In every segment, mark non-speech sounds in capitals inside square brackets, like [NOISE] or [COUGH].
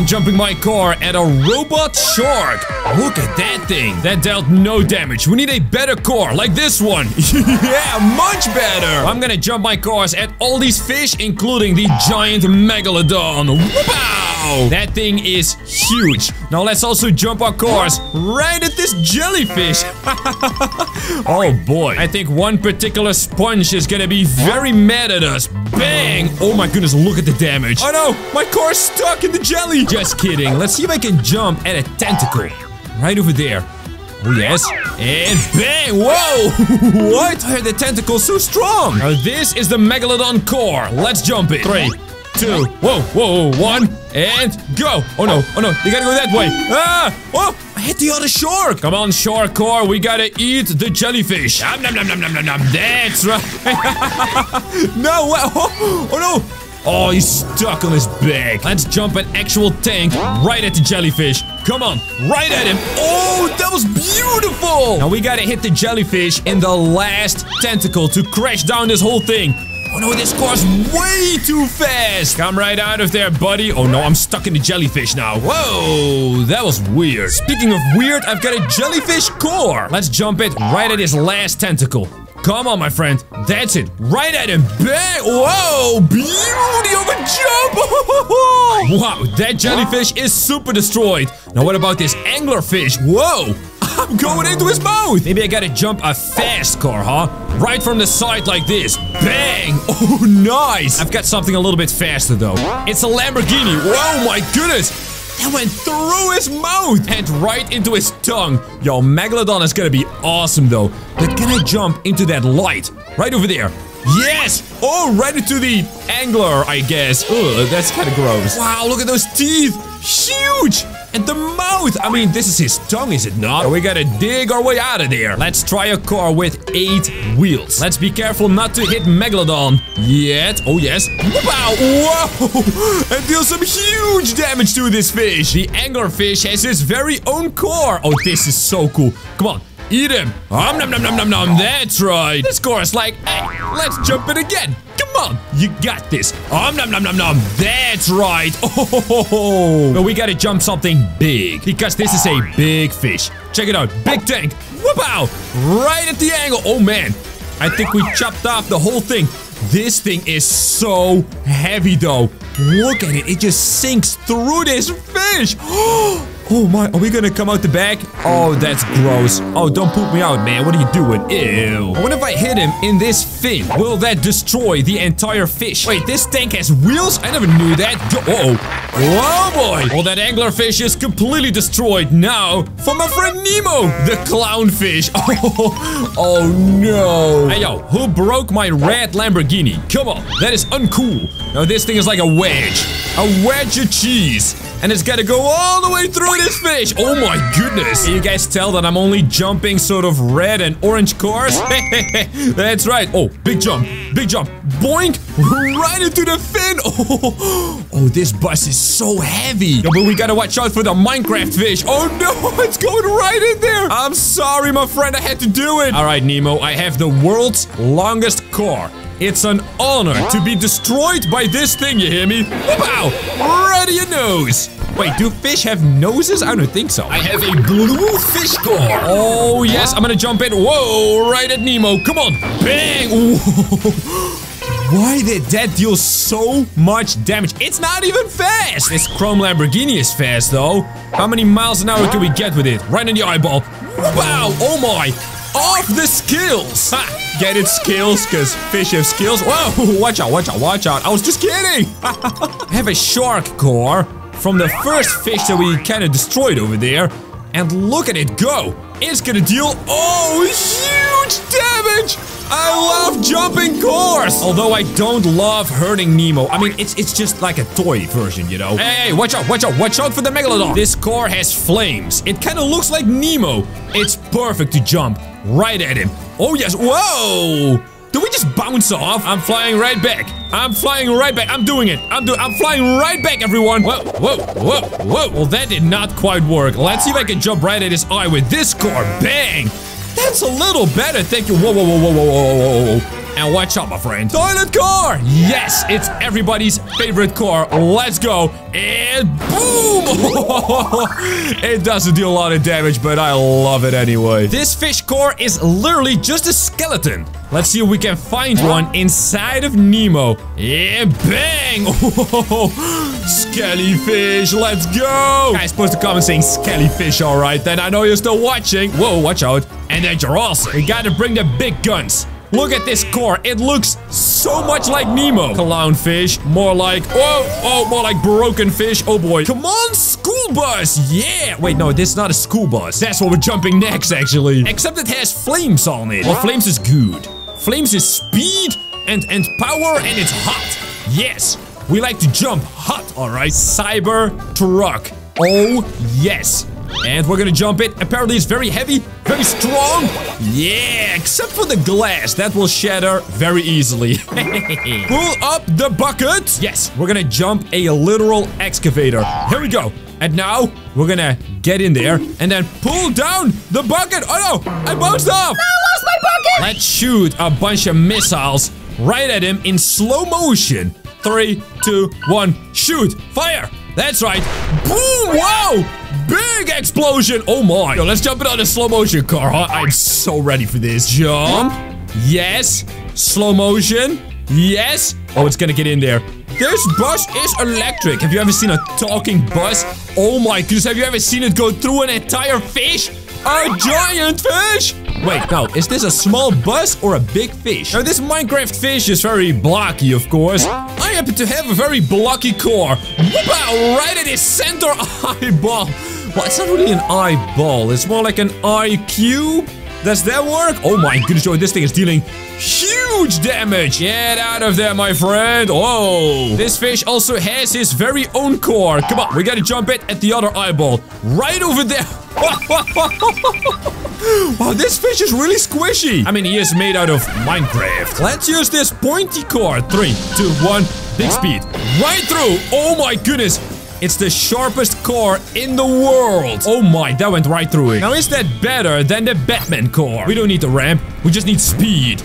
I'm jumping my car at a robot shark. Look at that thing. That dealt no damage. We need a better car, like this one. [LAUGHS] yeah, much better. I'm gonna jump my cars at all these fish, including the giant megalodon. Wow! That thing is huge. Now let's also jump our cars right at this jellyfish. [LAUGHS] oh boy. I think one particular sponge is gonna be very mad at us. Bang! Oh my goodness, look at the damage. Oh no, my car's stuck in the jelly. Just kidding. Let's see if I can jump at a tentacle. Right over there. Oh yes, and bang! Whoa! [LAUGHS] what? Are the tentacles so strong? Now this is the Megalodon core. Let's jump it. Three, two, whoa, whoa, one, and go! Oh no, oh no, you gotta go that way. Ah! Oh! I hit the other shark! Come on, shark core, we gotta eat the jellyfish. Nom nom nom nom nom nom nom. That's right. [LAUGHS] no? Oh, [LAUGHS] oh no! Oh, he's stuck on his back. Let's jump an actual tank right at the jellyfish. Come on, right at him. Oh, that was beautiful. Now we gotta hit the jellyfish in the last tentacle to crash down this whole thing. Oh no, this car's way too fast! Come right out of there, buddy. Oh no, I'm stuck in the jellyfish now. Whoa, that was weird. Speaking of weird, I've got a jellyfish core. Let's jump it right at his last tentacle. Come on, my friend. That's it. Right at him. Bang! Whoa! Beauty of a jump! [LAUGHS] wow, that jellyfish is super destroyed. Now what about this anglerfish? Whoa! [LAUGHS] I'm going into his mouth! Maybe I gotta jump a fast car, huh? Right from the side like this. Bang! [LAUGHS] Oh, nice! I've got something a little bit faster, though. It's a Lamborghini. Whoa, my goodness! That went through his mouth and right into his tongue. Yo, Megalodon is gonna be awesome though. But can I jump into that light? Right over there. Yes! Oh, right into the angler, I guess. Ugh, that's kind of gross. Wow, look at those teeth. Huge! And the mouth! I mean, this is his tongue, is it not? We gotta dig our way out of there. Let's try a car with eight wheels. Let's be careful not to hit Megalodon yet. Oh, yes. Wow! Whoa! [LAUGHS] And deal some huge damage to this fish. The anglerfish has his very own core. Oh, this is so cool. Come on. Eat him. Um, nom, nom, nom, nom, nom. That's right. This core is like, hey, let's jump it again. Come on, you got this. Um, nom, nom, nom, nom. That's right. Oh, [LAUGHS] but we gotta jump something big because this is a big fish. Check it out. Big tank. Whoop Right at the angle. Oh, man. I think we chopped off the whole thing. This thing is so heavy, though. Look at it. It just sinks through this fish. [GASPS] Oh my, are we gonna come out the back? Oh, that's gross. Oh, don't poop me out, man. What are you doing? Ew. Wonder if I hit him in this fin. Will that destroy the entire fish? Wait, this tank has wheels? I never knew that. Uh oh Oh boy. Well, that anglerfish is completely destroyed now. For my friend Nemo, the clownfish. [LAUGHS] Oh, oh no. Hey, yo, who broke my red Lamborghini? Come on, that is uncool. Now, this thing is like a wedge. A wedge of cheese. And it's gotta go all the way through this fish. Oh my goodness. Can you guys tell that I'm only jumping sort of red and orange cars? [LAUGHS] That's right. Oh, big jump. Big jump. Boink. Right into the fin. Oh, [LAUGHS] oh this bus is so heavy. But we gotta watch out for the Minecraft fish. Oh no, [LAUGHS] it's going right in there. I'm sorry, my friend. I had to do it. All right, Nemo. I have the world's longest car. It's an honor to be destroyed by this thing, you hear me? Wow! Right in your nose! Wait, do fish have noses? I don't think so. I have a blue fish core. Oh, yes, I'm gonna jump in. Whoa, right at Nemo. Come on. Bang! [LAUGHS] Why did that deal so much damage? It's not even fast! This chrome Lamborghini is fast, though. How many miles an hour can we get with it? Right in the eyeball. Wow! Oh my! Off the skills! Ha! Get it, skills? Because fish have skills? Whoa! [LAUGHS] Watch out, watch out, watch out. I was just kidding! I [LAUGHS] have a shark core from the first fish that we kind of destroyed over there. And look at it go! It's gonna deal- Oh, huge damage! I love jumping cores! Although I don't love hurting Nemo. I mean, it's it's just like a toy version, you know? Hey, hey, watch out, watch out, watch out for the Megalodon! This core has flames. It kind of looks like Nemo. It's perfect to jump right at him. Oh, yes. Whoa! Did we just bounce off? I'm flying right back. I'm flying right back. I'm doing it. I'm doing. I'm flying right back, everyone. Whoa, whoa, whoa, whoa. Well, that did not quite work. Let's see if I can jump right at his eye with this core. Bang! That's a little better. Thank you. Whoa, whoa, whoa, whoa, whoa, whoa, whoa. And watch out, my friend. Toilet car! Yes, it's everybody's favorite car. Let's go. And boom! [LAUGHS] it doesn't do a lot of damage, but I love it anyway. This fish core is literally just a skeleton. Let's see if we can find one inside of Nemo. Yeah, bang! [LAUGHS] Skelly fish, let's go! Guys, post a comment saying skelly fish, alright? Then I know you're still watching. Whoa, watch out. And then you're also. We gotta bring the big guns. Look at this core. It looks so much like Nemo. Clownfish. More like... Oh, oh, more like broken fish. Oh, boy. Come on, school bus. Yeah. Wait, no, this is not a school bus. That's what we're jumping next, actually. Except it has flames on it. Well, flames is good. Flames is speed and, and power and it's hot. Yes. We like to jump hot, all right? Cyber truck. Oh, yes. And we're gonna jump it. Apparently it's very heavy, very strong. Yeah, except for the glass. That will shatter very easily. [LAUGHS] Pull up the bucket. Yes, we're gonna jump a literal excavator. Here we go. And now, we're gonna get in there and then pull down the bucket. Oh no, I bounced off. I lost my bucket. Let's shoot a bunch of missiles right at him in slow motion. Three, two, one, shoot, fire. That's right. Boom! Wow! Big explosion! Oh my! Yo, let's jump it on a slow motion car, huh? I'm so ready for this. Jump. Yes. Slow motion. Yes. Oh, it's gonna get in there. This bus is electric. Have you ever seen a talking bus? Oh my goodness, have you ever seen it go through an entire fish? A giant fish! Wait, now, is this a small bus or a big fish? Now, this Minecraft fish is very blocky, of course. I happen to have a very blocky core. Wow, right at his center [LAUGHS] eyeball. Well, it's not really an eyeball. It's more like an eye cube. Does that work? Oh my goodness, oh, this thing is dealing huge damage. Get out of there, my friend. Oh, this fish also has his very own core. Come on, we gotta jump it at the other eyeball. Right over there. [LAUGHS] wow, this fish is really squishy. I mean, he is made out of Minecraft. Let's use this pointy core. Three, two, one. Big speed. Right through. Oh my goodness. It's the sharpest core in the world. Oh my, that went right through it. Now, is that better than the Batman core? We don't need the ramp. We just need speed.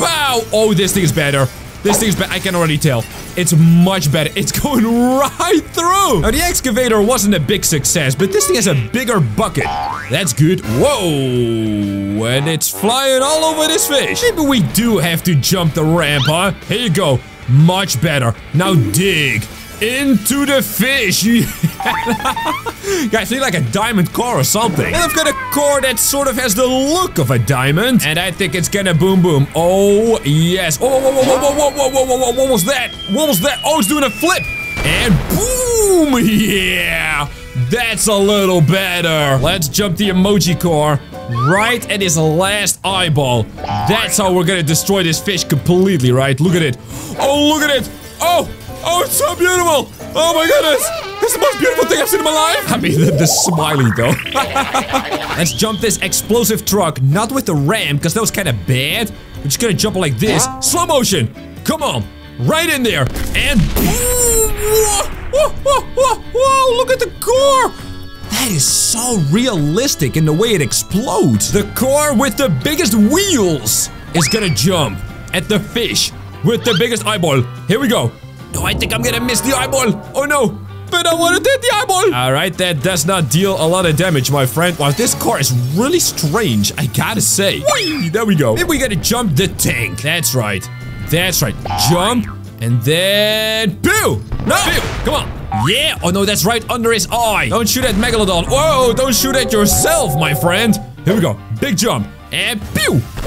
Wow. Oh, this thing is better. This thing's better. I can already tell. It's much better. It's [LAUGHS] going right through. Now, the excavator wasn't a big success, but this thing has a bigger bucket. That's good. Whoa. And it's flying all over this fish. Maybe we do have to jump the ramp, huh? Here you go. Much better. Now dig into the fish. [LAUGHS] Guys, need like a diamond core or something. And I've got a core that sort of has the look of a diamond. And I think it's gonna boom boom. Oh, yes. Oh, whoa, whoa, whoa, whoa, whoa, whoa, whoa, whoa, whoa, what was that? What was that? Oh, it's doing a flip. And boom, [LAUGHS] yeah. That's a little better. Let's jump the emoji core right at his last eyeball. That's how we're gonna destroy this fish completely, right? Look at it. Oh, look at it. Oh, Oh, it's so beautiful! Oh my goodness! This is the most beautiful thing I've seen in my life! I mean, the, the smiley though. [LAUGHS] Let's jump this explosive truck, not with the ram, because that was kind of bad. We're just gonna jump like this. Slow motion! Come on! Right in there! And boom! Whoa, whoa, whoa, whoa, whoa! Look at the core! That is so realistic in the way it explodes. The core with the biggest wheels is gonna jump at the fish with the biggest eyeball. Here we go. No, I think I'm gonna miss the eyeball. Oh no. But I want to hit the eyeball. All right, that does not deal a lot of damage, my friend. Wow, this car is really strange, I gotta say. Whee! There we go. Maybe we gotta jump the tank. That's right. That's right. Jump, and then... Pew! No! Pew! Come on. Yeah! Oh no, that's right under his eye. Don't shoot at Megalodon. Whoa, don't shoot at yourself, my friend. Here we go. Big jump. And pew! [LAUGHS]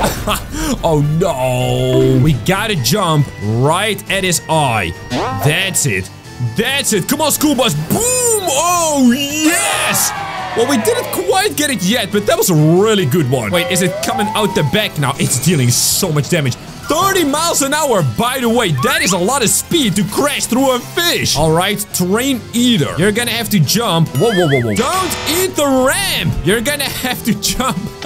oh no! We gotta jump right at his eye. That's it. That's it. Come on, school bus. Boom! Oh, yes! Well, we didn't quite get it yet, but that was a really good one. Wait, is it coming out the back now? It's dealing so much damage. 30 miles an hour, by the way. That is a lot of speed to crash through a fish. All right, train eater. You're gonna have to jump. Whoa, whoa, whoa, whoa. Don't eat the ramp. You're gonna have to jump [LAUGHS]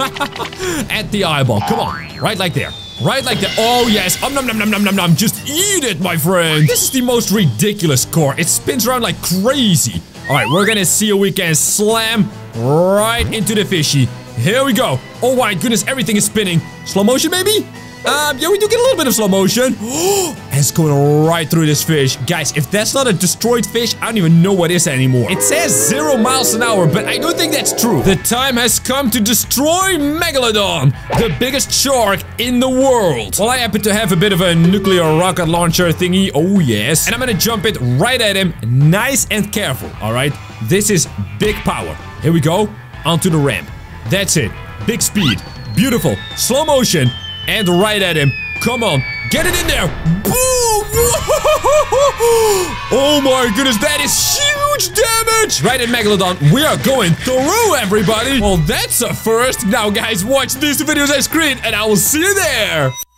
at the eyeball. Come on, right like there. Right like that. Oh, yes. Um, nom, nom, nom, nom, nom, nom. Just eat it, my friend. This is the most ridiculous core. It spins around like crazy. All right, we're gonna see if we can slam right into the fishy. Here we go. Oh my goodness, everything is spinning. Slow motion, maybe? Um, yeah, we do get a little bit of slow motion. [GASPS] it's going right through this fish. Guys, if that's not a destroyed fish, I don't even know what is anymore. It says zero miles an hour, but I don't think that's true. The time has come to destroy Megalodon, the biggest shark in the world. Well, I happen to have a bit of a nuclear rocket launcher thingy. Oh, yes. And I'm gonna jump it right at him, nice and careful, all right? This is big power. Here we go, onto the ramp. That's it. Big speed. Beautiful. Slow motion. And right at him. Come on. Get it in there. Boom! [LAUGHS] oh my goodness, that is huge damage! Right at Megalodon, we are going through, everybody! Well, that's a first. Now, guys, watch these videos I screen, and I will see you there!